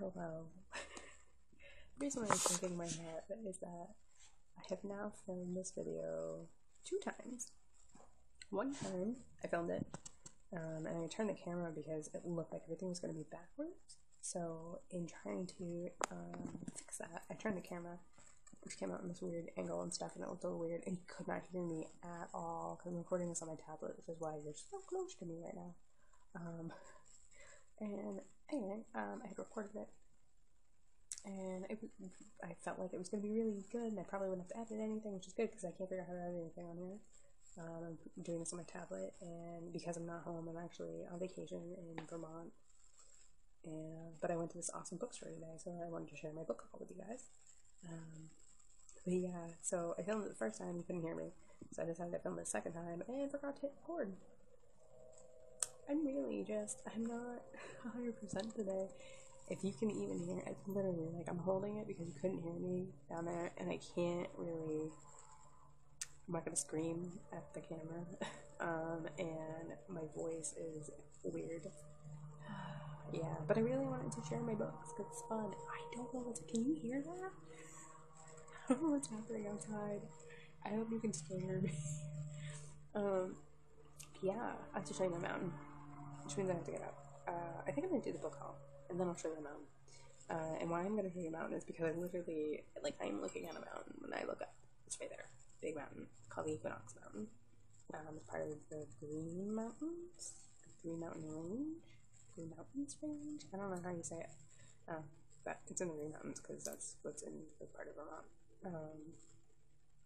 Hello. the reason why I'm thinking my head is that I have now filmed this video two times. One time I filmed it um, and I turned the camera because it looked like everything was going to be backwards. So in trying to um, fix that, I turned the camera, which came out in this weird angle and stuff, and it looked a little weird, and you could not hear me at all because I'm recording this on my tablet, which is why you're so close to me right now. Um, and anyway, um, I had recorded it, and it, I felt like it was going to be really good, and I probably wouldn't have to edit anything, which is good because I can't figure out how to edit anything on here. Um, I'm doing this on my tablet, and because I'm not home, I'm actually on vacation in Vermont. And but I went to this awesome bookstore today, so I wanted to share my book haul with you guys. Um, but yeah, so I filmed it the first time, you couldn't hear me, so I decided to film it the second time and forgot to hit record. I'm really just, I'm not 100% today. If you can even hear, it's literally like I'm holding it because you couldn't hear me down there, and I can't really. I'm not gonna scream at the camera, um, and my voice is weird. yeah, but I really wanted to share my books because it's fun. I don't know what's. Can you hear that? I don't know what's happening outside. I hope you can still hear me. um, yeah, I have to show you my mountain which means I have to get up. Uh, I think I'm gonna do the book haul, and then I'll show you the mountain. Uh, and why I'm gonna show you the mountain is because I literally, like, I'm looking at a mountain when I look up. It's right there, big mountain called the Equinox Mountain. Um, it's part of the Green Mountains, the Green Mountain Range, Green Mountains Range. I don't know how you say it, uh, but it's in the Green Mountains because that's what's in the part of Vermont. Um,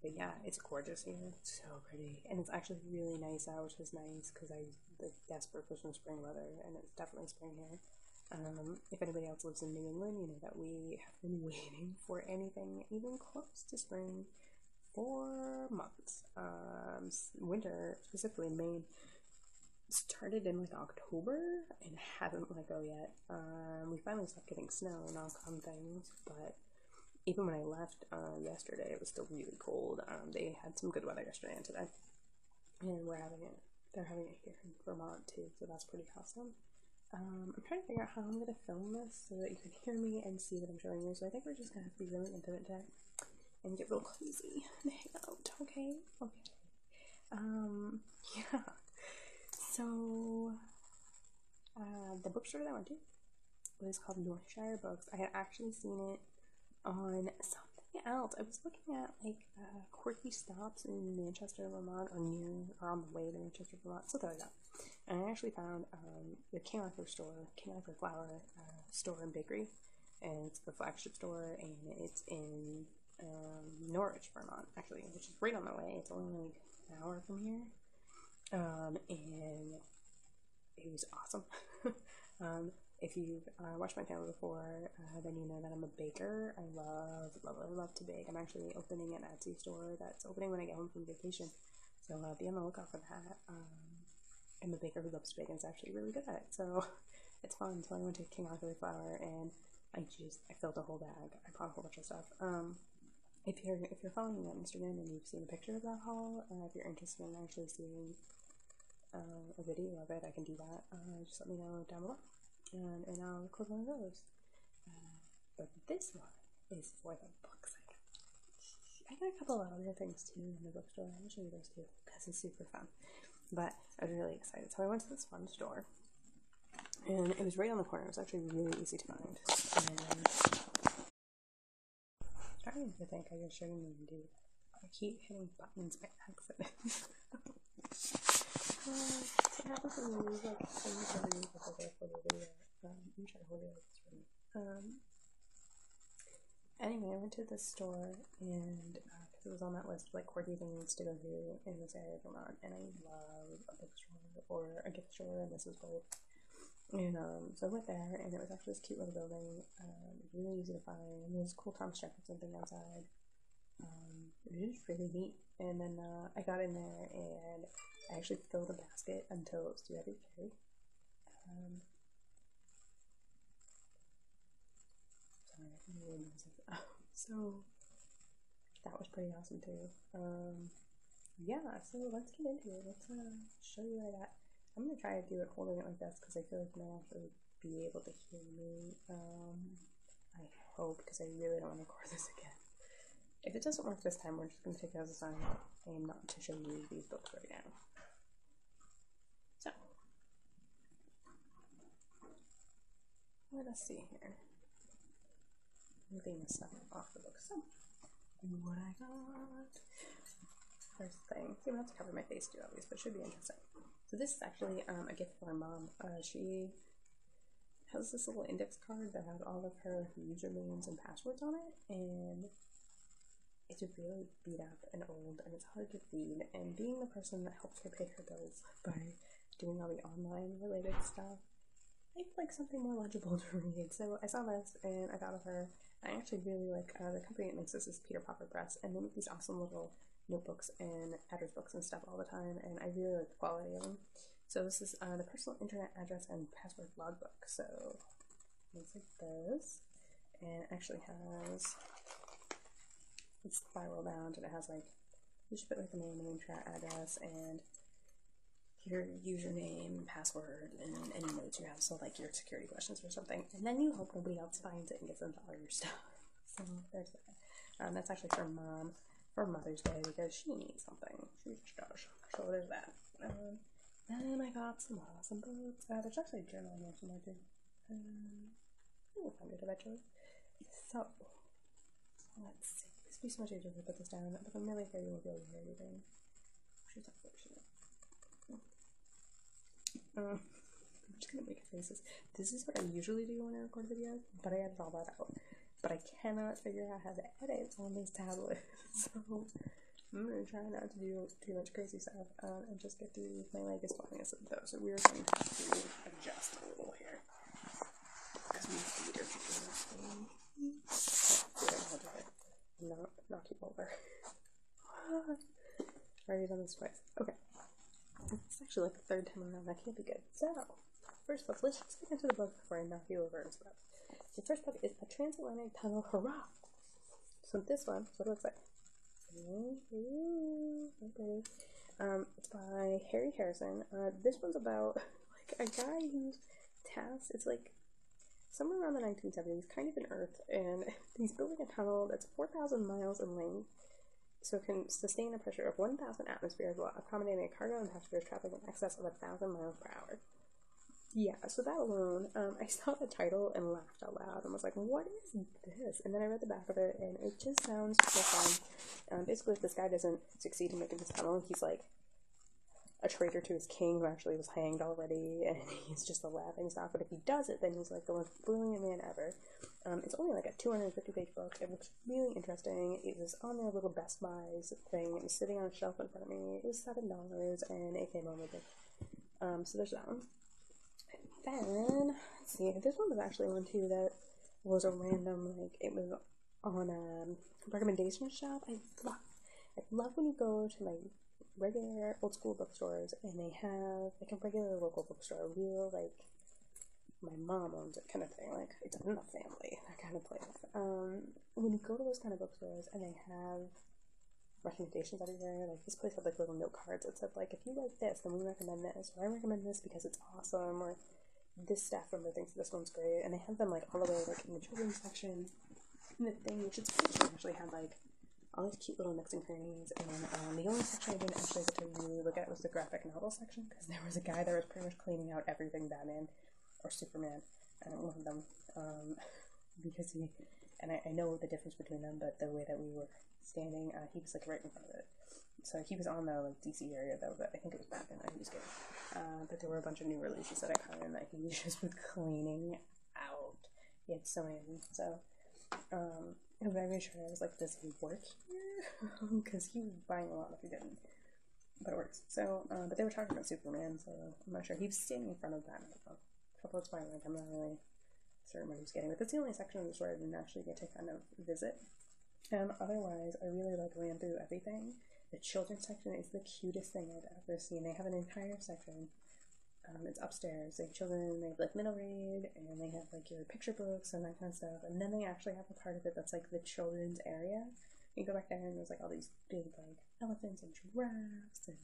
but yeah, it's gorgeous here. It's so pretty. And it's actually really nice out, which is nice because I like desperate for some spring weather, and it's definitely spring here. Um, if anybody else lives in New England, you know that we have been waiting for anything even close to spring for months. Um, winter, specifically in Maine, started in like October and hasn't let go yet. Um, we finally stopped getting snow, knock on things, but even when I left uh, yesterday, it was still really cold. Um, they had some good weather yesterday and today, and we're having it. They're having it here in Vermont too, so that's pretty awesome. Um, I'm trying to figure out how I'm gonna film this so that you can hear me and see what I'm showing you. So I think we're just gonna have to be really intimate today and get real cozy and hang out. Okay, okay. Um, yeah. So uh, the bookstore that I went to was called Northshire Books. I had actually seen it on something else. I was looking at like uh, quirky stops in Manchester, Vermont, or near or on the way to Manchester, Vermont, something like that. And I actually found um, the Arthur store, Arthur Flour uh, store and bakery, and it's the flagship store, and it's in um, Norwich, Vermont, actually, which is right on the way. It's only like an hour from here, um, and it was awesome. um, if you've uh, watched my channel before, uh, then you know that I'm a baker. I love, love, love, love to bake. I'm actually opening an Etsy store that's opening when I get home from vacation. So uh, be on the lookout for that. Um, I'm a baker who loves to bake and is actually really good at it. So it's fun. So I went to King Arthur Flour and I just I filled a whole bag. I bought a whole bunch of stuff. Um, if you're if you're following me on Instagram and you've seen a picture of that haul, uh, if you're interested in actually seeing uh, a video of it, I can do that. Uh, just let me know down below and, and I'll click one of those. Uh, but this one is for the books I got. I got a couple of other things too in the bookstore. I'll show you those too because it's super fun. But I was really excited. So I went to this one store and it was right on the corner. It was actually really easy to find. And I'm starting to think I just shouldn't even do that. I keep hitting buttons by accident. Um, anyway, I went to the store and because uh, it was on that list of like quirky things to go do in this area of Vermont, and I love a bookstore or a gift store, and this is both. And um, so I went there, and it was actually this cute little building, um, really easy to find. There's cool Thomas Jefferson thing outside. Um, it was just really neat. And then uh, I got in there, and I actually filled a basket until it was too heavy to carry. Um, so that was pretty awesome too. Um, yeah, so let's get into it. Let's uh, show you I got. I'm gonna try to do it holding it like this because I feel like it might actually be able to hear me. Um, I hope, because I really don't want to record this again. If it doesn't work this time, we're just going to take it as a sign that I am not to show you these books right now. So, let us see here. Moving this stuff off the book. So, what I got. First thing, so you don't have to cover my face too, obvious, but it should be interesting. So this is actually um, a gift for my mom. Uh, she has this little index card that has all of her usernames and passwords on it, and it's really beat up and old, and it's hard to read. And being the person that helps her pay her bills by doing all the online related stuff, I like something more legible to read. So I saw this and I thought of her. I actually really like uh, the company that makes this is Peter Pauper Press, and they make these awesome little notebooks and address books and stuff all the time, and I really like the quality of them. So this is uh, the personal internet address and password logbook. So looks like this, and it actually has it's spiral bound, and it has like you should put like the name and internet address and your username, password, and any notes you have, so like your security questions or something, and then you hope nobody else finds it and gets into all your stuff. So there's that. Um, that's actually for mom for Mother's Day because she needs something. She just does. So there's that. Um, then I got some awesome books. Uh, there's actually a journal in there somewhere too. Um, we'll find it eventually. So let's see. Be so much easier to put this down, but I'm really afraid you won't be able to hear anything. Which is unfortunate. Um, I'm just gonna make faces. This is what I usually do when I record videos, but I edited all that out. But I cannot figure out how to edit on this tablet, so I'm gonna try not to do too much crazy stuff um, and just get through my leg is falling asleep though. So we're going to have to adjust a little here because my feet are kicking Not knock you over. Already done this twice. Okay. It's actually like the third time around. That can't be good. So, first book. Let's just get into the book before I knock you over and stuff. The first book is A Transatlantic Tunnel Hurrah! So this one, what it looks like. Okay. Um, it's by Harry Harrison. Uh, this one's about like a guy who's tasked. It's like somewhere around the 1970s, kind of in Earth, and he's building a tunnel that's 4,000 miles in length so it can sustain a pressure of 1,000 atmospheres while accommodating a cargo and passengers traveling in excess of 1,000 miles per hour. Yeah, so that alone, um, I saw the title and laughed out loud and was like, what is this? And then I read the back of it and it just sounds so fun. Um, basically, if this guy doesn't succeed in making this tunnel, he's like a traitor to his king who actually was hanged already and he's just a laughing stock. But if he does it, then he's like the most brilliant man ever. Um, it's only like a 250 page book. It looks really interesting. It was on their little Best Buys thing. It was sitting on a shelf in front of me. It was $7 and it came home with it. Um, so there's that one. Then, let's see, this one was actually one too that was a random, like, it was on a recommendation shop. I love, I love when you go to like regular old school bookstores and they have like a regular local bookstore, real like my mom owns it kind of thing, like it's in the family, that kind of place. Um, when you go to those kind of bookstores and they have recommendations everywhere, like this place had like little note cards that said like if you like this, then we recommend this, or I recommend this because it's awesome, or this staff member thinks this one's great, and they have them like all the way like in the children's section. And the thing, which is actually had like all these cute little nooks and crannies, and um, the only section I didn't actually get to really look at was the graphic novel section because there was a guy that was pretty much cleaning out everything Batman or Superman, and one of them, um, because he, and I, I, know the difference between them, but the way that we were standing, uh, he was like right in front of it. So he was on the like DC area though, but I think it was Batman that he was getting. Uh, but there were a bunch of new releases that I caught in that he just was cleaning out. He had so many. So um, I'm very sure I was like, does he work here? Because he was buying a lot if he didn't. But it works. So, uh, but they were talking about Superman, so I'm not sure. He was standing in front of Batman. So that's why like, I'm not really certain what he was getting. But that's the only section of the story I didn't actually get to kind of visit. And otherwise, I really like ran through everything. The children's section is the cutest thing I've ever seen. They have an entire section. Um, it's upstairs. They have children, they have like middle grade, and they have like your picture books and that kind of stuff. And then they actually have a part of it that's like the children's area. You go back there and there's like all these big like elephants and giraffes and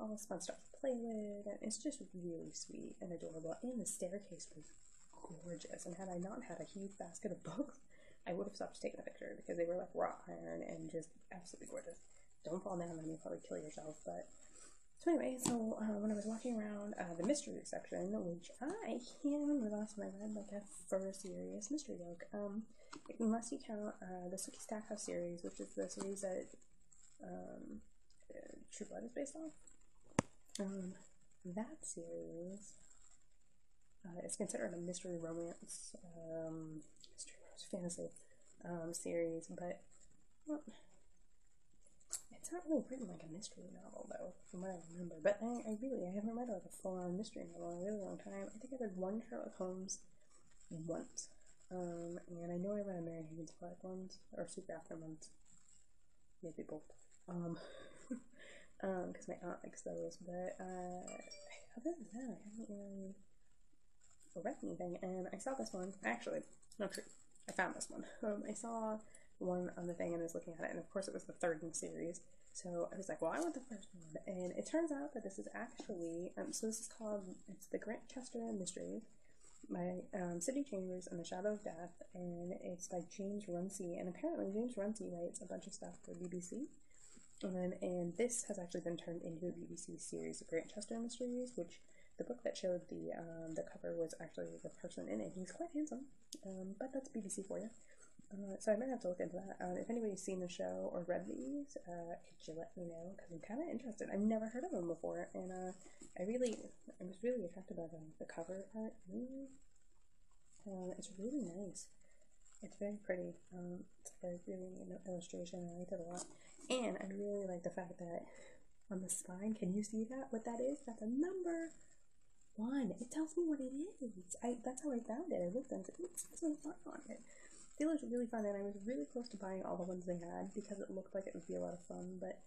all this fun stuff to play with. And it's just really sweet and adorable. And the staircase was gorgeous. And had I not had a huge basket of books, I would have stopped taking a picture because they were like wrought iron and just absolutely gorgeous. Don't fall down and you'll probably kill yourself. But so anyway, so uh, when I was walking around uh, the mystery section, which I can't remember the last time I read like a first serious mystery book, um, unless you count uh, the Sookie Stackhouse series, which is the series that um, uh, True Blood is based off. Um, that series uh, is considered a mystery romance, um, mystery romance fantasy um, series, but well, it's not really written like a mystery novel though, from what I remember. But I, I really I haven't read like a full-on mystery novel in a really long time. I think I read one Sherlock Holmes once, um, and I know I read a Mary Higgins Clark once or Super After once, maybe both. Um, um, because my aunt likes those. But uh, other than that, I haven't really read anything. And I saw this one. Actually, no true. I found this one. Um, I saw one on the thing and was looking at it, and of course it was the third in the series. So I was like, well, I want the first one. And it turns out that this is actually, um, so this is called, it's the Grantchester Mysteries by um, Sidney Chambers and the Shadow of Death, and it's by James Runcie. And apparently, James Runcie writes a bunch of stuff for BBC. Um, and this has actually been turned into a BBC series, of Grantchester Mysteries, which the book that showed the um, the cover was actually the person in it. He's quite handsome, um, but that's BBC for you. Uh, so I might have to look into that. Um, if anybody's seen the show or read these, uh, could you let me know? Because I'm kind of interested. I've never heard of them before, and uh, I really, I was really attracted by the, the cover art. Mm. it's really nice. It's very pretty. Um, it's a really neat illustration. I liked it a lot. And I really like the fact that on the spine, can you see that? What that is? That's a number one. It tells me what it is. I that's how I found it. I looked and it so fun on it. They looked really fun, and I was really close to buying all the ones they had because it looked like it would be a lot of fun. But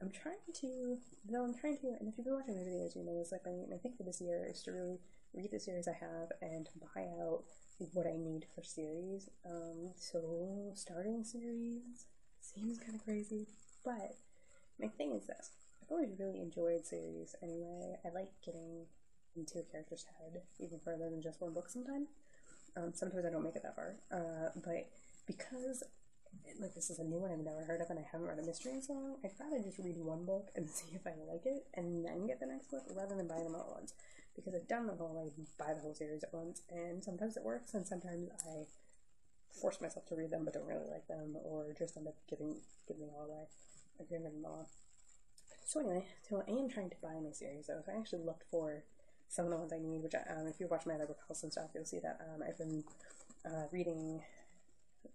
I'm trying to, though I'm trying to, and if you've been watching my videos, you know, it's like my, my thing for this year is to really read the series I have and buy out what I need for series. Um, so starting series seems kind of crazy, but my thing is this. I've always really enjoyed series anyway. I like getting into a character's head even further than just one book sometimes. Um, sometimes I don't make it that far, uh, but because like this is a new one I've never heard of and I haven't read a mystery in so long, I'd rather just read one book and see if I like it and then get the next book rather than buy them all at once. Because I've done the whole like buy the whole series at once and sometimes it works and sometimes I force myself to read them but don't really like them or just end up giving giving them all away or giving them all. So anyway, so I am trying to buy my series though. So I actually looked for some of the ones I need, which um, if you watch my other hauls and stuff, you'll see that um, I've been uh, reading.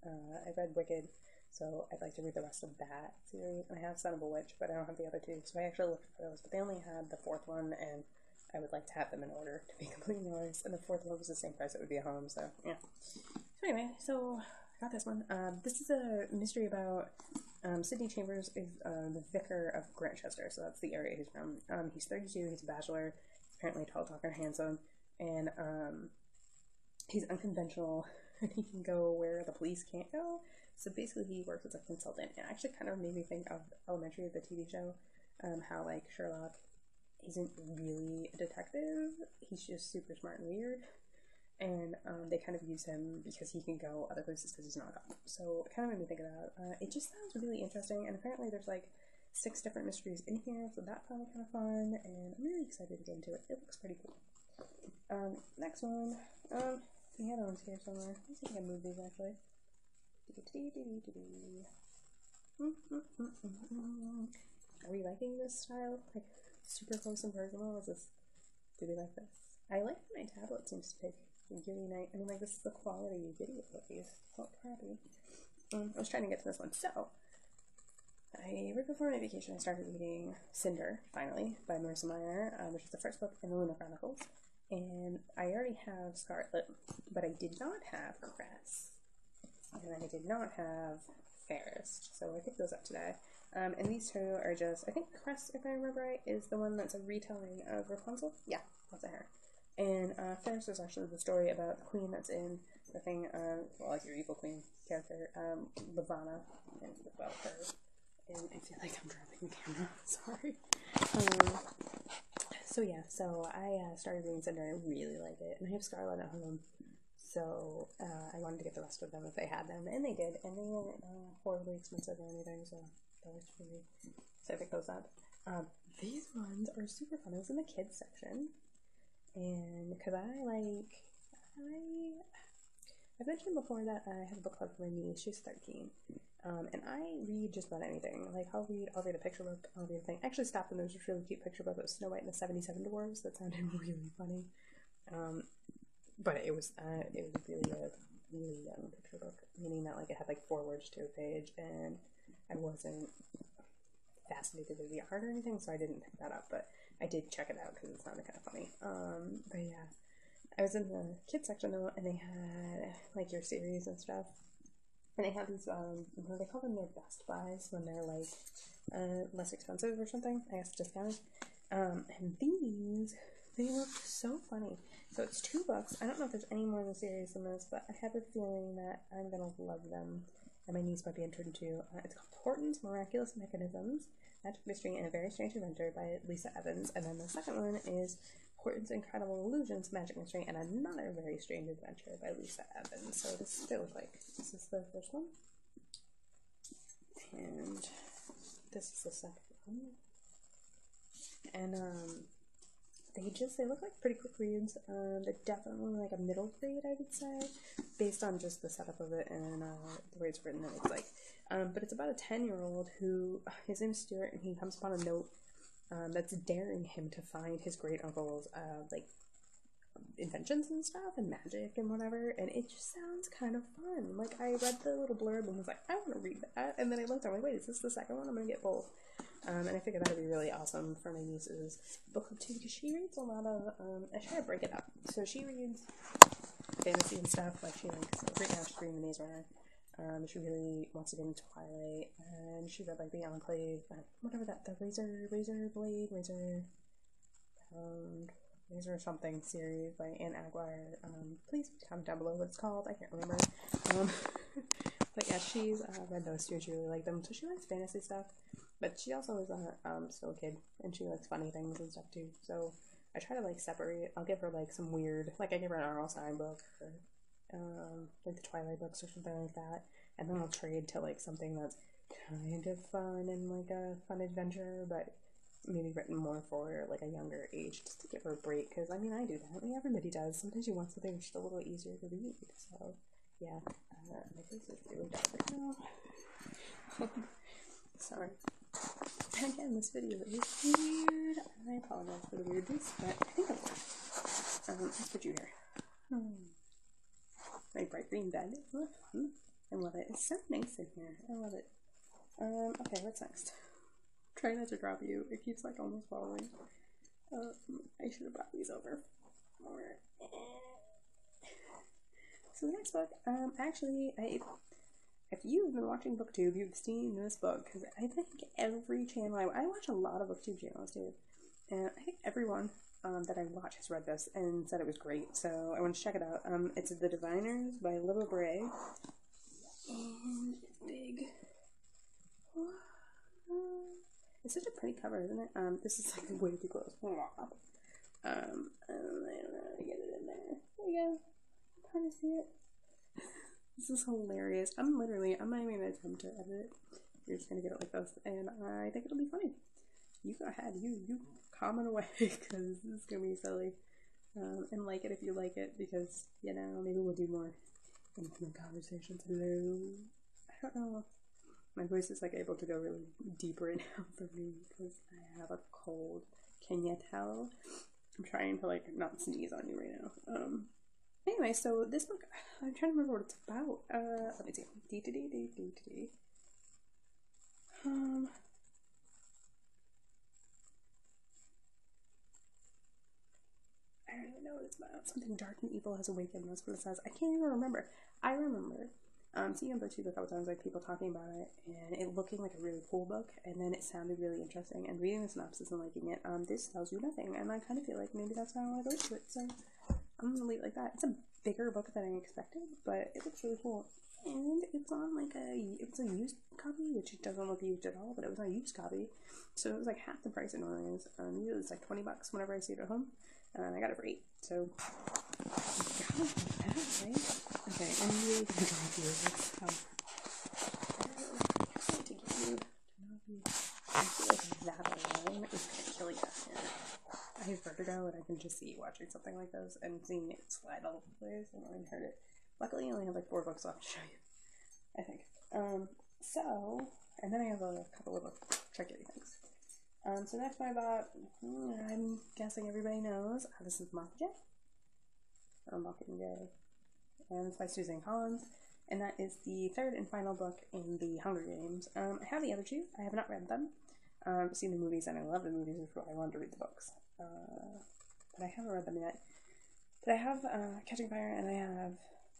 Uh, I read Wicked, so I'd like to read the rest of that series. And I have Son of a Witch, but I don't have the other two, so I actually looked for those. But they only had the fourth one, and I would like to have them in order to be completely. And the fourth one was the same price it would be at home, so yeah. So anyway, so I got this one. Uh, this is a mystery about um, Sidney Chambers is uh, the vicar of Grantchester, so that's the area he's from. Um, he's 32, he's a bachelor, apparently tall, dark, and handsome, and um, he's unconventional. he can go where the police can't go. So basically, he works as a consultant. It actually kind of made me think of Elementary, the TV show, um, how like Sherlock isn't really a detective. He's just super smart and weird and um, they kind of use him because he can go other places because he's not a cop. So it kind of made me think of that. Uh, it just sounds really interesting, and apparently there's like six different mysteries in here, so that sounded kind of fun, and I'm really excited to get into it. It looks pretty cool. Um, next one, um, we had ones here somewhere. See if I can move these actually. Are we liking this style? Like super close and personal? Is this? Do we like this? I like that my tablet seems to take really nice. I mean, like, this is the quality video of these. Not crappy. Um, I was trying to get to this one. So, I, right before my vacation, I started reading Cinder, finally, by Marissa Meyer, um, which is the first book in the Lunar Chronicles. And I already have Scarlet, but I did not have Cress. And I did not have Fairest. So I picked those up today. Um, and these two are just, I think Cress, if I remember right, is the one that's a retelling of Rapunzel. Yeah, of hair. And uh, Fairest is actually the story about the queen that's in the thing, uh, well, like your evil queen character, um, Levana, and about her. I feel like I'm dropping the camera. Sorry. Um, so yeah, so I uh, started reading Cinder I really like it. And I have Scarlet at home. so uh, I wanted to get the rest of them if they had them, and they did, and they weren't uh, horribly expensive or anything, so that was me. So I picked those up. Um, these ones are super fun. It was in the kids section, and because I like, I I've mentioned before that I have a book club for my niece. She's 13. Um, and I read just about anything. Like, I'll read, I'll read a picture book, I'll read a thing. Actually stopped and there was this really cute picture book of Snow White and the 77 Dwarves that sounded really funny. Um, but it was, uh, it was really a really young picture book, meaning that, like, it had, like, four words to a page, and I wasn't fascinated with the art or anything, so I didn't pick that up, but I did check it out because it sounded kind of funny. Um, but yeah, I was in the kids section though, and they had like your series and stuff. And they have these, um, they call them their best buys when they're like uh, less expensive or something. I guess discounted. Um, and these, they look so funny. So it's two books. I don't know if there's any more in the series than this, but I have a feeling that I'm gonna love them, and my niece might be interested too. Uh, it's called Horton's Miraculous Mechanisms: Magic Mystery and a Very Strange Adventure by Lisa Evans, and then the second one is Horton's Incredible Illusions, Magic Mystery, and Another Very Strange Adventure by Lisa Evans. So this feels like this is the first one. And this is the second one. And um they just they look like pretty quick reads. Um they're definitely like a middle grade I would say, based on just the setup of it and uh, the way it's written it looks like. Um, but it's about a ten year old who his name is Stuart and he comes upon a note um, that's daring him to find his great uncle's uh, like inventions and stuff and magic and whatever and it just sounds kind of fun. Like i read the little blurb and was like i want to read that and then i looked i'm like wait is this the second one? I'm gonna get both. Um, and i figured that would be really awesome for my niece's book club too because she reads a lot of um, i try to break it up. So she reads fantasy and stuff like she likes right now she's reading the maze runner um, she really wants to get into Twilight, and she read like the Enclave, whatever that the Razor Razor Blade Razor Pound Razor something series by Ann Aguirre. Um, please comment down below what it's called. I can't remember. Um, but yeah, she's uh, read those too. She really liked them, so she likes fantasy stuff. But she also is a um, still a kid, and she likes funny things and stuff too. So I try to like separate. I'll give her like some weird, like I give her an R.L. Stine book, or um, like the Twilight books or something like that, and then I'll trade to like something that's kind of fun and like a fun adventure, but maybe written more for like a younger age, just to give her a break. Because I mean, I do that. I mean, everybody does. Sometimes you want something just a little easier to read. So yeah, uh, my face is really dark right now. Sorry. Again, this video is weird. I apologize for the weirdness, but I think works. Um, let's put you here. Hmm my bright green bed. Isn't fun? I love it. It's so nice in here. I love it. Um, okay, what's next? Try not to drop you. It keeps like almost falling. Um, I should have brought these over more. So the next book, um, actually, I, if you've been watching BookTube, you've seen this book because I think every channel I, I watch a lot of BookTube channels too, and I think everyone um, that I watch has read this and said it was great, so I want to check it out. Um, it's The Diviners by Libba Bray, and it's big. It's such a pretty cover, isn't it? Um, this is like way too close. Um, I don't know how to get it in there. There you go. I'm trying to see it. This is hilarious. I'm literally, I'm not even gonna attempt to edit it. You're just gonna get it like this, and I think it'll be funny. You go ahead. You you comment away because this is gonna be silly. Um, and like it if you like it because you know maybe we'll do more intimate conversations. Hello, I don't know. My voice is like able to go really deep right now for me because I have a cold. Can you tell? I'm trying to like not sneeze on you right now. Um. Anyway, so this book, I'm trying to remember what it's about. Uh, let me see. D D D D D D. Um. I don't even know what it's about. Something dark and evil has awakened. That's what it says. I can't even remember. I remember um, seeing a BookTube a couple times, like people talking about it, and it looking like a really cool book, and then it sounded really interesting. And reading the synopsis and liking it, um, this tells you nothing, and I kind of feel like maybe that's how I go to it. So I'm gonna leave it like that. It's a bigger book than I expected, but it looks really cool. And it's on like a it's a used copy, which doesn't look used at all, but it was a used copy, so it was like half the price it normally is. Um, usually it's like twenty bucks whenever I see it at home and I got for eight. So? Okay, I'm really gonna drop you. How. I to you feel like that alone is gonna kill you. I have vertigo and I can just see watching something like this and seeing it slide all over the place and I heard it. Luckily, I only have like four books left to show you. I think. Um, so, and then I have a couple of tricky things. Um, so next I bought, hmm, I'm guessing everybody knows, uh, this is Mockingjay. Or Mockingjay. And it's by Suzanne Collins. And that is the third and final book in the Hunger Games. Um, I have the other two. I have not read them. Um, seen the movies and I love the movies, which I wanted to read the books. Uh, but I haven't read them yet. But I have uh, Catching Fire and I have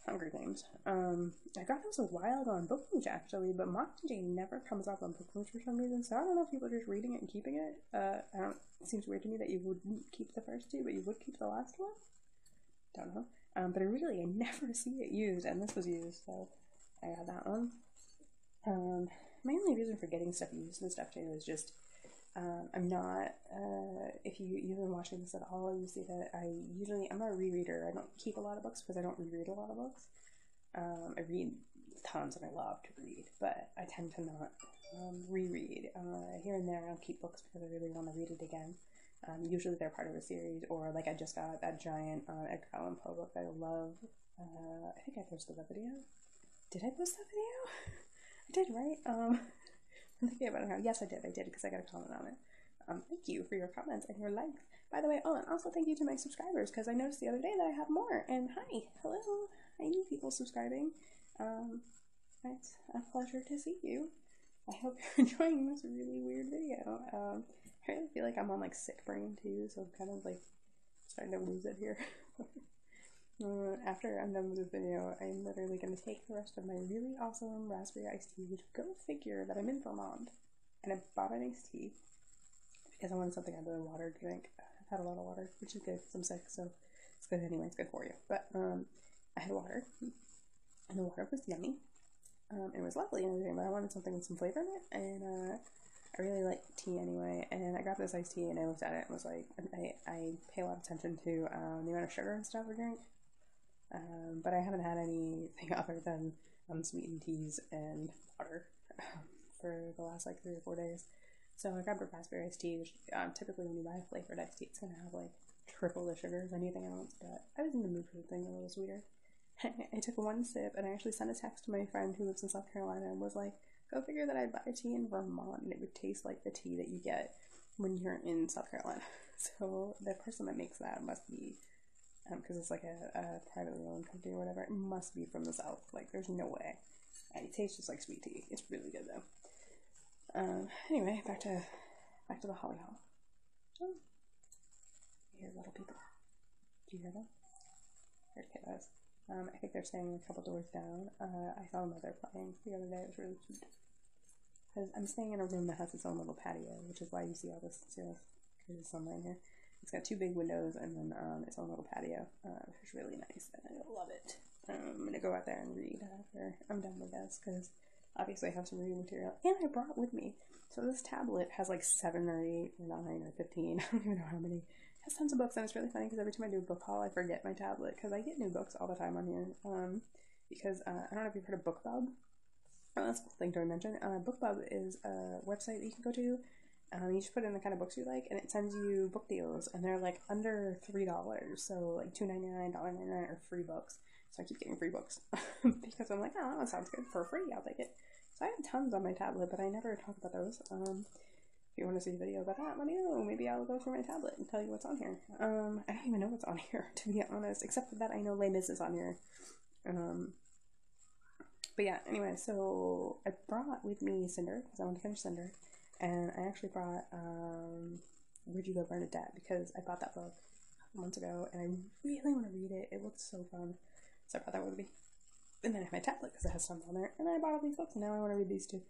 Hunger Games. Um, I got those a while on Bookmooch actually, but Mockingjay never comes up on Bookmooch for some reason. So I don't know if people are just reading it and keeping it. Uh, I don't. It seems weird to me that you wouldn't keep the first two, but you would keep the last one. Don't know. Um, but I really I never see it used, and this was used, so I got that one. Um, my only reason for getting stuff used and stuff too is just um, I'm not. Uh, if you you've been watching this at all, you see that I usually I'm not a rereader. I don't keep a lot of books because I don't reread a lot of books. Um, I read tons and I love to read, but I tend to not um, reread. Uh, here and there, I'll keep books because I really want to read it again. Um, usually they're part of a series, or like I just got that giant uh, Edgar Allan Poe book that I love. Uh, I think I posted that video. Did I post that video? I did, right? Um, I'm thinking about it now. Yes, I did. I did because I got a comment on it. Um, thank you for your comments and your likes. By the way, oh, and also thank you to my subscribers because I noticed the other day that I have more. And hi, hello, I new people subscribing. Um, it's a pleasure to see you. I hope you're enjoying this really weird video. Um, I really feel like I'm on like sick brain too, so I'm kind of like starting to lose it here. uh, after I'm done with this video, I'm literally going to take the rest of my really awesome raspberry iced tea, which go figure that I'm in Vermont, and I bought an iced tea because I wanted something other than water to drink. I've had a lot of water, which is good because I'm sick, so it's good anyway. It's good for you. But um, I had water, and the water was yummy. Um, it was lovely and everything, but I wanted something with some flavor in it, and uh, I really like tea anyway. And I got this iced tea, and I looked at it and was like, I, I pay a lot of attention to um, the amount of sugar and stuff I drink, um, but I haven't had anything other than unsweetened teas and water for the last like three or four days. So I grabbed a raspberry iced tea, which um, typically when you buy a flavored iced tea, it's gonna have like triple the sugar of anything else. But I was in the mood for something a little sweeter. I took one sip and I actually sent a text to my friend who lives in South Carolina and was like, "Go figure that I'd buy a tea in Vermont and it would taste like the tea that you get when you're in South Carolina." So the person that makes that must be because um, it's like a, a privately owned company or whatever. It must be from the south. Like, there's no way. It tastes just like sweet tea. It's really good though. Um, anyway, back to back to the holly hall. Oh, you hear little people? Do you hear them? Kiddos. Um, I think they're staying a couple doors down. Uh, I saw while playing the other day. It was really cute. Because I'm staying in a room that has its own little patio, which is why you see all this serious crazy sunlight here. It's got two big windows and then um, its own little patio, uh, which is really nice, and I love it. Um, I'm gonna go out there and read after I'm done with this because obviously I have some reading material, and I brought with me. So this tablet has like seven or eight or nine or fifteen. I don't even know how many. It has tons of books, and it's really funny because every time I do a book haul, I forget my tablet because I get new books all the time on here. Um, because uh, I don't know if you've heard of BookBub. Oh, that's a cool thing to mention. Uh, BookBub is a website that you can go to um, you just put in the kind of books you like, and it sends you book deals, and they're like under three dollars, so like two ninety nine, dollar ninety nine, or free books. So I keep getting free books because I'm like, oh, that sounds good for free. I'll take it. So I have tons on my tablet, but I never talk about those. Um, if you want to see a video about that, let me know. Maybe I'll go through my tablet and tell you what's on here. Um, I don't even know what's on here to be honest, except that I know Les is on here. Um, but yeah, anyway, so I brought with me Cinder because I want to finish Cinder and I actually brought um, Where'd You Go Bernadette because I bought that book months ago and I really want to read it. It looks so fun. So I brought that with me. And then I have my tablet because it has some on there. And I bought all these books and now I want to read these too.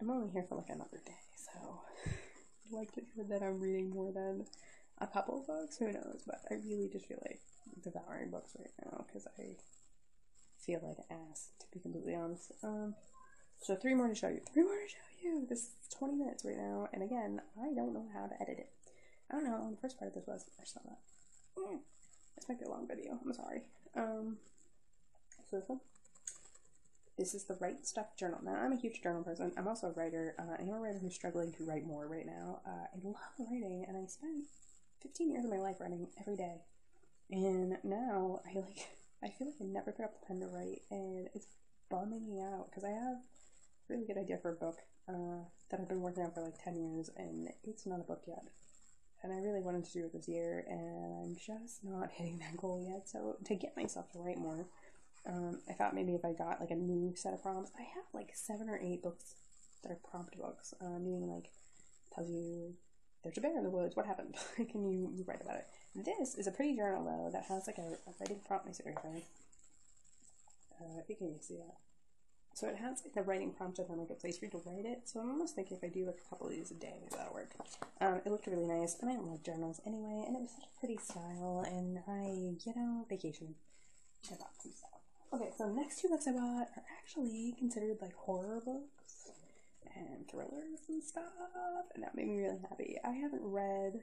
I'm only here for like another day, so I'd like to hear that I'm reading more than a couple of books. Who knows? But I really just feel like devouring books right now because I feel like ass, to be completely honest. Um, so three more to show you. Three more to show you. This is 20 minutes right now, and again, I don't know how to edit it. I don't know how long the first part of this was. I just saw that. Mm, this might be a long video. I'm sorry. Um, So this one. This is the Write Stuff Journal. Now, I'm a huge journal person. I'm also a writer. Uh, I'm a writer who's struggling to write more right now. Uh, I love writing, and I spent 15 years of my life writing every day. And now I like, I feel like I never pick up the pen to write, and it's bumming me out because I have a really good idea for a book uh, that I've been working on for like 10 years, and it's not a book yet. And I really wanted to do it this year, and I'm just not hitting that goal yet. So, to get myself to write more, um, I thought maybe if I got like a new set of prompts, I have like seven or eight books that are prompt books, uh, meaning like tells you there's a bear in the woods, what happened? Can you, you write about it? This is a pretty journal though that has like a, a writing prompt. Me see uh, if you can see that. So it has like the writing prompt and then like a place for you to write it. So I'm almost thinking if I do like a couple of these a day, maybe that'll work. Um, it looked really nice, and I love journals anyway, and it was such a pretty style, and I, you know, vacation. I bought some stuff. Okay, so the next two books I bought are actually considered like horror books and thrillers and stuff, and that made me really happy. I haven't read,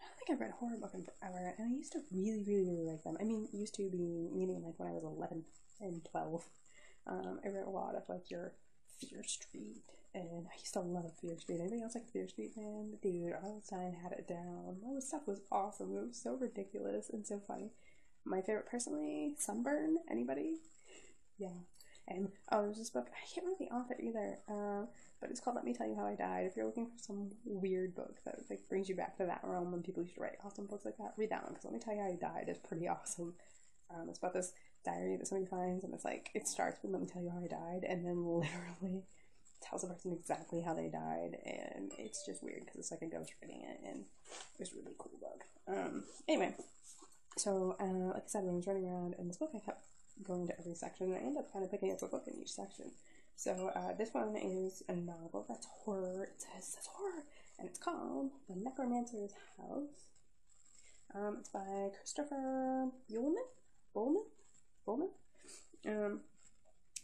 I don't think I've read a horror book in forever, and I used to really, really, really like them. I mean, used to be meaning like when I was 11 and 12. Um, I read a lot of like your Fear Street, and I used to love Fear Street. Anybody else like Fear Street, man? Dude, R.L. Stine had it down. All this stuff was awesome. It was so ridiculous and so funny. My favorite personally, Sunburn. Anybody? Yeah. And oh, there's this book. I can't remember the author either. Uh, but it's called "Let Me Tell You How I Died." If you're looking for some weird book that like brings you back to that realm when people used to write awesome books like that, read that one because "Let Me Tell You How I Died" is pretty awesome. Um, it's about this diary that somebody finds, and it's like it starts with "Let me tell you how I died," and then literally tells the person exactly how they died, and it's just weird because it's like a ghost reading it, and it was really cool book. Um, anyway, so uh, like I said, when I was running around in this book, I kept going to every section, and I ended up kind of picking up a book in each section. So uh, this one is a novel that's horror. It says, it says horror, and it's called The Necromancer's House. Um, it's by Christopher Buehlman. Bullman? Bullman? Um,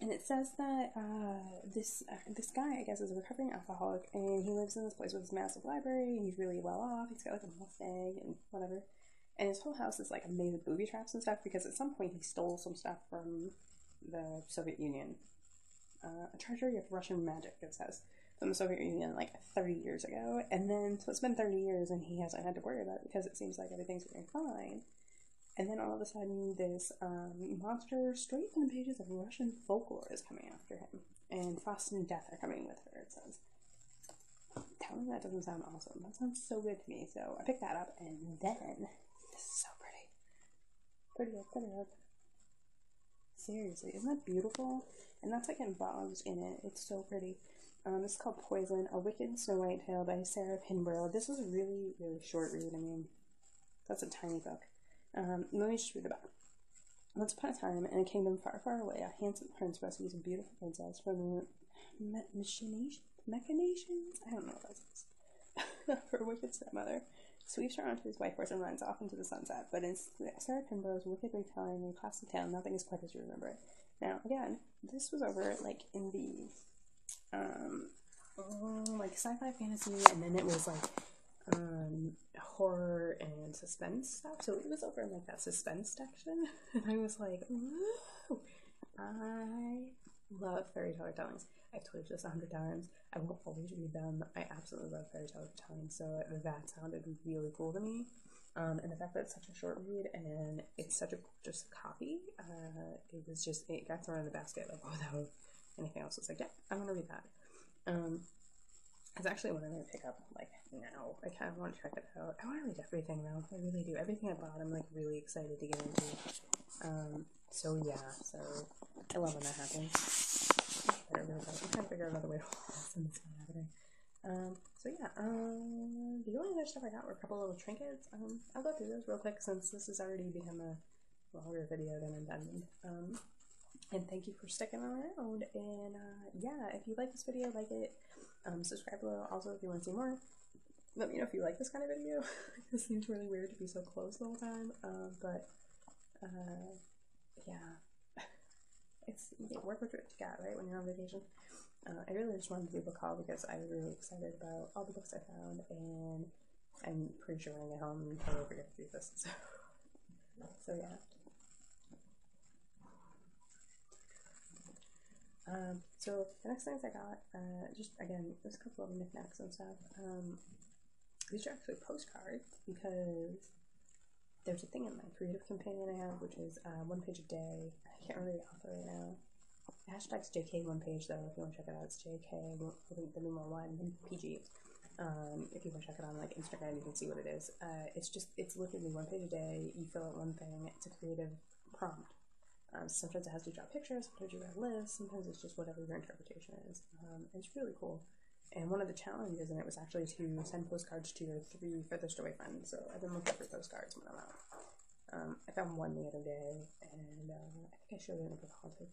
and it says that uh, this uh, this guy, I guess, is a recovering alcoholic, and he lives in this place with this massive library, and he's really well off. He's got like a Mustang and whatever, and his whole house is like made of booby traps and stuff. Because at some point he stole some stuff from the Soviet Union, uh, a treasury of Russian magic. It says from the Soviet Union like 30 years ago, and then so it's been 30 years, and he hasn't had to worry about it because it seems like everything's going fine. And then all of a sudden, this um, monster straight from the pages of Russian folklore is coming after him. And Frost and Death are coming with her, it says. Tell me that doesn't sound awesome. That sounds so good to me. So I picked that up, and then this is so pretty. Pretty up, pretty up. Seriously, isn't that beautiful? And that's like embossed in it. It's so pretty. Um, this is called Poison, A Wicked Snow White Tale by Sarah Pinborough. This is a really, really short read. I mean, that's a tiny book. Um, let me just read about it. Once upon a time, in a kingdom far, far away, a handsome prince rescues a beautiful princess from the machinations? Machinations? I don't know what that is. her wicked stepmother sweeps her onto his white horse and runs off into the sunset. But in Sarah Pinborough's wicked retelling and classic tale, nothing is quite as you remember it. Now, again, this was over like in the um, like sci-fi fantasy, and then it was like um, horror and suspense stuff. So it was over in like that suspense section, and I was like, I love fairy tale tellings. I've told you this a hundred times. I will always read them. I absolutely love fairy tale tellings, so that sounded really cool to me. Um, and the fact that it's such a short read and it's such a gorgeous copy, uh, it was just it got thrown in the basket like without anything else. It's like, yeah, I'm gonna read that. Um, it's actually what I'm gonna pick up like now. I kind of want to check it out. I want to read everything though. I really do. Everything I bought, I'm like really excited to get into. Um, so yeah, so I love when that happens. I'm trying to figure out another way to this happening. Um, so yeah, um, the only other stuff I got were a couple little trinkets. Um, I'll go through those real quick since this has already become a longer video than I intended. Um, and thank you for sticking around. And uh, yeah, if you like this video, like it, um, subscribe below. Also, if you want to see more, let me know if you like this kind of video. it seems really weird to be so close the whole time, uh, but uh, yeah, it's you work with what you got, right? When you're on vacation. Uh, I really just wanted to do a book haul because I was really excited about all the books I found, and I'm pretty sure when I get home, I'm totally forget to do this. So, so yeah. Um, so the next things I got, uh, just again, there's a couple of knickknacks and stuff. Um, these are actually postcards because there's a thing in my creative companion I have, which is uh, one page a day. I can't remember the right now. Hashtag's JK one page though. If you want to check it out, it's JK the numeral one PG. Um, if you want to check it on like Instagram, you can see what it is. Uh, it's just it's literally one page a day. You fill out one thing. It's a creative prompt. Um, sometimes it has to draw pictures. Sometimes you write lists. Sometimes it's just whatever your interpretation is. Um, it's really cool. And one of the challenges in it was actually to send postcards to your three furthest away friends. So I've been looking for postcards when I'm out. Um, I found one the other day, and uh, I think I showed it in the haunted.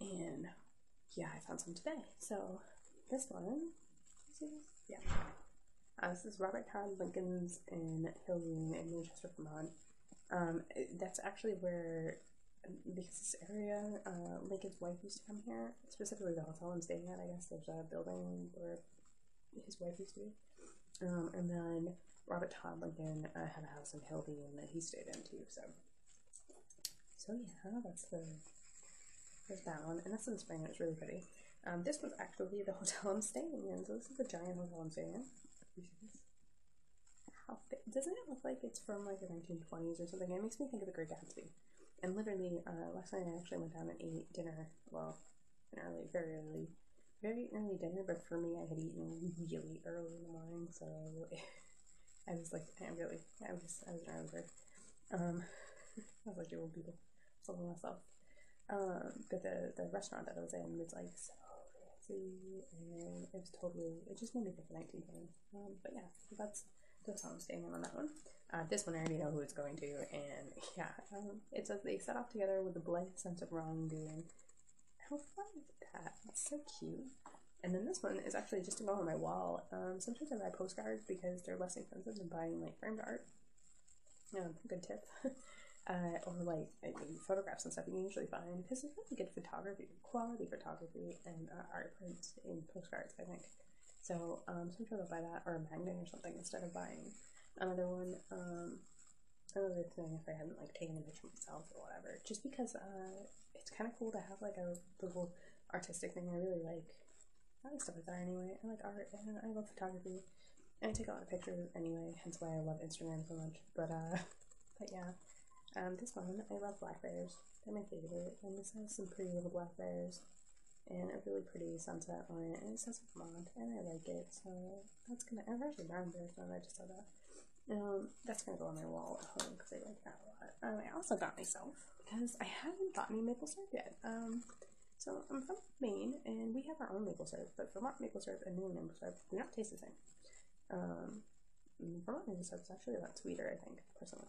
And yeah, I found some today. So this one, yeah. Uh, this is Robert Todd Lincoln's in Hildene in Manchester, Vermont. Um, that's actually where, because this area, uh, Lincoln's wife used to come here, specifically the hotel I'm staying at. I guess there's a building where his wife used to be. Um, and then Robert Todd Lincoln uh, had a house in Hildene that he stayed in too. So, so yeah, that's the there's that one, and that's in spring. It's really pretty. Um, this was actually the hotel I'm staying in. So this is the giant hotel I'm staying in. How? Doesn't it look like it's from like the 1920s or something? It makes me think of the Great Gatsby. And literally, uh, last night I actually went down and ate dinner. Well, an early, very early, very early dinner. But for me, I had eaten really early in the morning, so I was like, I really, I was, I was an early bird. Um, I was like the old people, something myself. Um, but the the restaurant that I was in was like so fancy, and it was totally. It just made me think of 1920. Um, but yeah, that's that's how I'm staying on that one. Uh, this one I already know who it's going to, and yeah, um, it says they set off together with a blank sense of wrongdoing. How fun is that? It's so cute. And then this one is actually just to go on my wall. Um, sometimes I buy postcards because they're less expensive than buying like framed art. Yeah, good tip. uh, or like photographs and stuff you can usually find because there's really good photography, quality photography and uh, art prints in postcards. I think so. Um, sometimes I'll buy that or a magnet or something instead of buying another one. Um, another thing if I hadn't like taken a picture myself or whatever, just because uh, it's kind of cool to have like a little artistic thing. I really like. I like stuff like that anyway. I like art and I love photography. And I take a lot of pictures anyway, hence why I love Instagram so much. But uh, but yeah. Um, this one, I love black bears. They're my favorite. And this has some pretty little black bears and a really pretty sunset on it. And it says Vermont, and I like it. So that's gonna. I've actually brown bears now. I just saw that. Um, that's gonna go on my wall at home because I like that a lot. Um, I also got myself because I haven't got any maple syrup yet. Um, so I'm from Maine, and we have our own maple syrup, but Vermont maple syrup and New maple syrup do not taste the same. Um, Vermont maple syrup is actually a lot sweeter, I think, personally.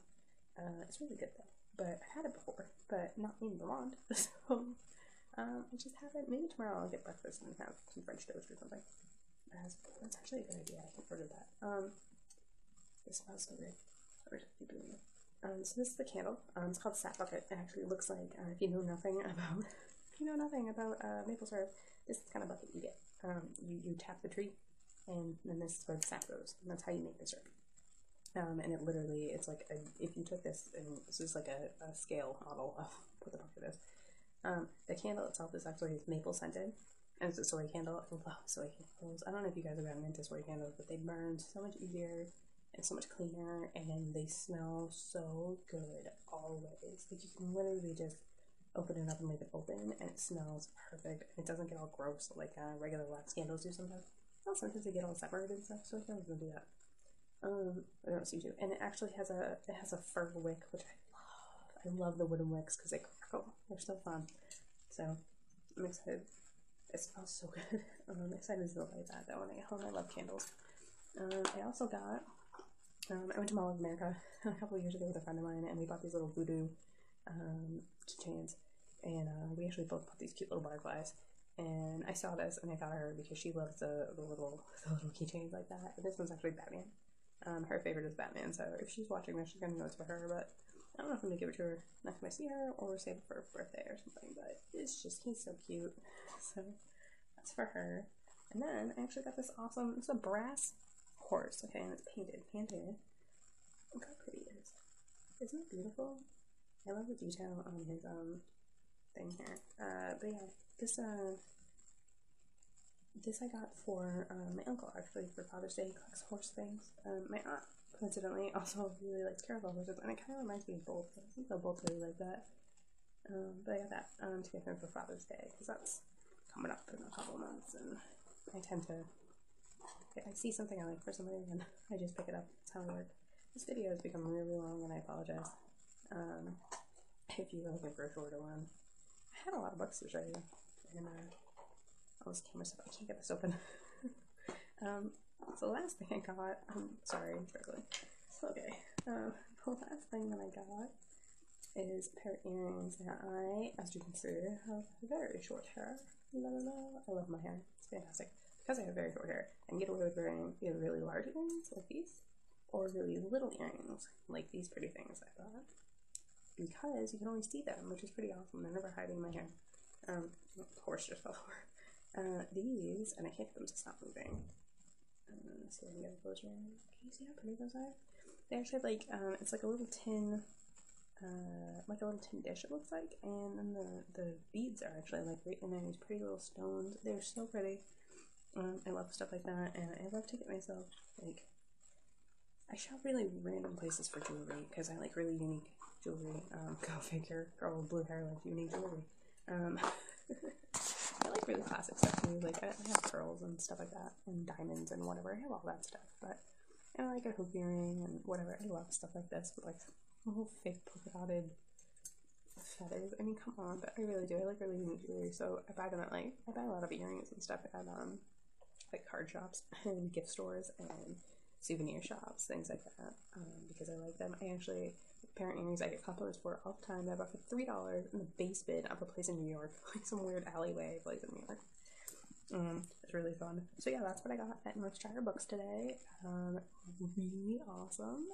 Uh, it's really good though. But I've had it before, but not in Vermont. so um, I just haven't. Maybe tomorrow I'll get breakfast and have some French toast or something. That's, that's actually a good idea. I can order that. Um, this smells so good. Um, so this is the candle. Um, it's called Sap Bucket. It actually looks like uh, if you know nothing about if you know nothing about uh, maple syrup, this is kind of bucket you get. Um, you you tap the tree, and then this is where the sap goes, and that's how you make the syrup. Um, and it literally, it's like a, if you took this and this is like a, a scale model of what the bucket is. Um, the candle itself is actually maple scented, and it's a soy candle. I love soy candles. I don't know if you guys have gotten into soy candles, but they burn so much easier and so much cleaner, and they smell so good always. Like you can literally just open it up and leave it open, and it smells perfect. And it doesn't get all gross like uh, regular wax candles do sometimes. Well, sometimes they get all separated and stuff, so it doesn't do that. Um, I don't see you. And it actually has a it has a fir wick, which I. I love the wooden wicks because they crackle. They're so fun. So I'm excited. It smells so good. I'm excited to light that though when I get home. I love candles. Um, I also got. Um, I went to Mall of America a couple years ago with a friend of mine, and we bought these little voodoo um, keychains. And uh, we actually both bought these cute little butterflies. And I saw this, and I got her because she loves the, the little the little keychains like that. And this one's actually Batman. Um, her favorite is Batman, so if she's watching this, she's gonna know it's for her. But I don't know if I'm gonna give it to her next time I see her or save it for her birthday or something. But it's just he's so cute, so that's for her. And then I actually got this awesome. It's a brass horse, okay, and it's painted, painted. Look how pretty it is. Isn't it beautiful? I love the detail on his um thing here. Uh, but yeah, this uh, this I got for um, my uncle actually for Father's Day. He collects horse things. Um, my aunt coincidentally also really likes caravel horses, and it kind of reminds me of both. I think they'll both really like that. Um, but I got that um, to get him for Father's Day because that's coming up in a couple months, and I tend to I see something I like for somebody, and I just pick it up. That's how I work. This video has become really long, and I apologize. Um, if you for a shorter one, I had a lot of books to show you, and uh, all this camera stuff. I can't get this open. um, so the last thing I got, I'm sorry, I'm struggling. Okay. Um, the last thing that I got is a pair of earrings that I, as you can see, have very short hair. La la la. I love my hair. It's fantastic. Because I have very short hair, I get away with wearing either really large earrings like these, or really little earrings like these pretty things I thought. Because you can only see them, which is pretty awesome. They're never hiding my hair. Um, horse just fell over. Uh, these, and I can't get them to stop moving. I can you see how pretty those are? They actually like, um, it's like a little tin, uh, like a little tin dish it looks like, and then the, the beads are actually like right in there, these pretty little stones. They're so pretty. Um, I love stuff like that, and I love to get myself, like, I shop really random places for jewelry, because I like really unique jewelry. Um, go figure, girl with blue hair likes unique jewelry. Um, I like really classic stuff too. Like I, have pearls and stuff like that, and diamonds and whatever. I have all that stuff, but I like a hoop earring and whatever. I love stuff like this but like little fake polka dotted feathers. I mean, come on, but I really do. I like really unique jewelry, so I buy them at like I buy a lot of earrings and stuff at um like card shops and gift stores and souvenir shops, things like that, um, because I like them. I actually parent earrings I get compliments for all the time. I bought for three dollars in the basement of a place in New York, like some weird alleyway place in New York. Um, it's really fun. So yeah, that's what I got at Northshire Books today. Um, really awesome.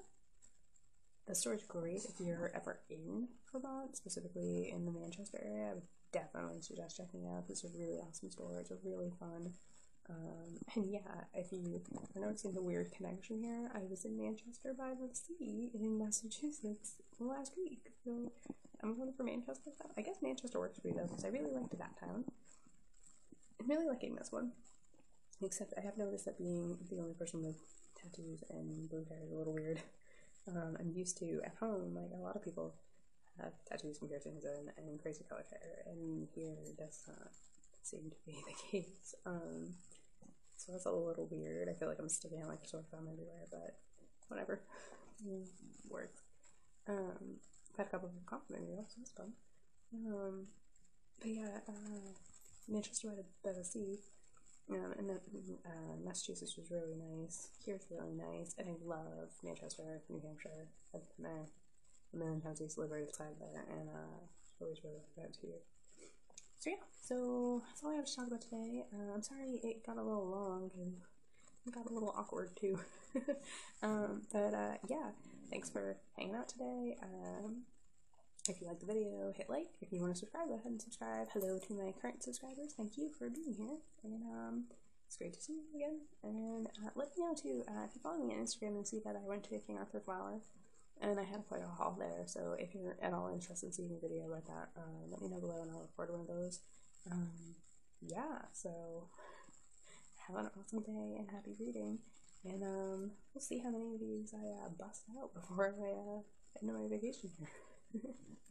The store is great if you're ever in Vermont, specifically in the Manchester area. I would definitely suggest checking it out. It's a really awesome store. It's a really fun um, and yeah, if you are noticing the weird connection here, I was in Manchester by the sea in Massachusetts last week. So I'm going for Manchester. I guess Manchester works for me though, because I really liked that town. I'm really liking this one. Except I have noticed that being the only person with tattoos and blue hair is a little weird. Um, I'm used to at home, like a lot of people have tattoos and piercings and, and crazy colored hair, and here does not seem to be the case. Um, so that's a little weird. I feel like I'm sticking out like a sore thumb everywhere, but whatever. Mm, works. Um, I've had a couple of compliment so it's fun. Um, but yeah, uh, Manchester the, by the sea, um, and then uh, Massachusetts was really nice. Here's really nice, and I love Manchester, New Hampshire. I've been there a million times. I used to live right outside there, and uh, always really like that too so yeah, so that's all I have to talk about today. Uh, I'm sorry it got a little long and got a little awkward too. um, but uh, yeah, thanks for hanging out today. Um, if you like the video, hit like. If you want to subscribe, go ahead and subscribe. Hello to my current subscribers. Thank you for being here. And um, it's great to see you again. And uh, let me know too, uh, if you follow me on Instagram and see that I went to King Arthur Flour and I had quite a haul there. So if you're at all interested in seeing a video about that, uh, let me know below and I'll record one of those. Um, yeah, so have an awesome day and happy reading. And um, we'll see how many of these I uh, bust out before I uh, end my vacation here.